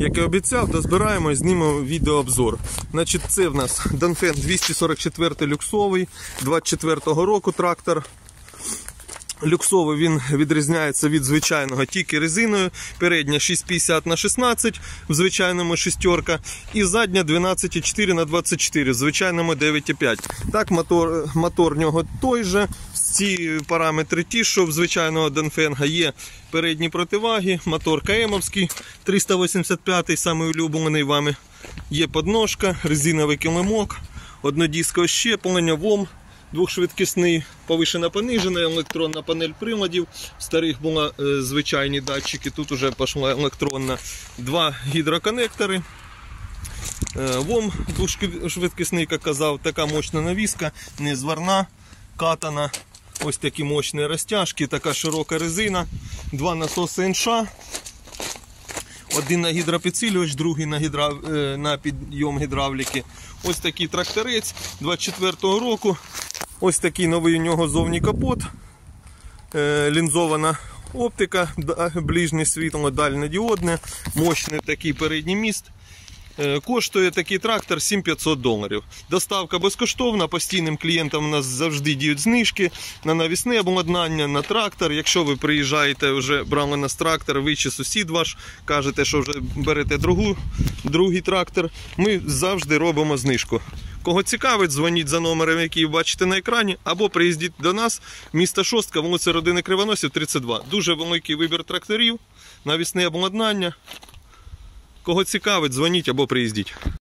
Як і обіцяв, дозбираємо і знімемо відеообзор. Значить, це в нас Донфен 244 люксовий 24-го року трактор. Люксовий він відрізняється від звичайного тільки резиною. Передня 650 на 16 в звичайному шістерка і задня 12,4 на 24 в звичайному 9,5. Так, мотор, мотор в нього той же. Ці параметри ті, що в звичайного Донфенга є передні противаги, мотор КМовський 385 самий улюблений вами. Є подножка, резиновий килимок, однодіскове щеплення, ВОМ двохшвидкісний, повишена понижена, електронна панель приладів. В старих були е, звичайні датчики, тут вже пішла електронна. Два гідроконектори. Е, ВОМ двохшвидкісний, як казав, така мощна навіска, незварна, катана. Ось такі мощні розтяжки, така широка резина, два насоси НШ. Один на гідропідсилювач, другий на, гідра... е, на підйом гідравліки. Ось такий тракторець 24-го року. Ось такий новий у нього зовні капот. Е, Лінзована оптика, ближнє світло, дальнодіодне, мощний такий передній міст. Е, Коштує такий трактор 7500 доларів. Доставка безкоштовна. Постійним клієнтам у нас завжди діють знижки на навісне обладнання, на трактор. Якщо ви приїжджаєте, вже брали нас трактор, ви чи сусід ваш кажете, що вже берете другу, другий трактор. Ми завжди робимо знижку. Кого цікавить, дзвоніть за номером, який бачите на екрані, або приїздіть до нас, місто Шостка, вулиця Родини Кривоносів, 32. Дуже великий вибір тракторів, навісне обладнання. Кого цікавить, дзвоніть або приїздіть.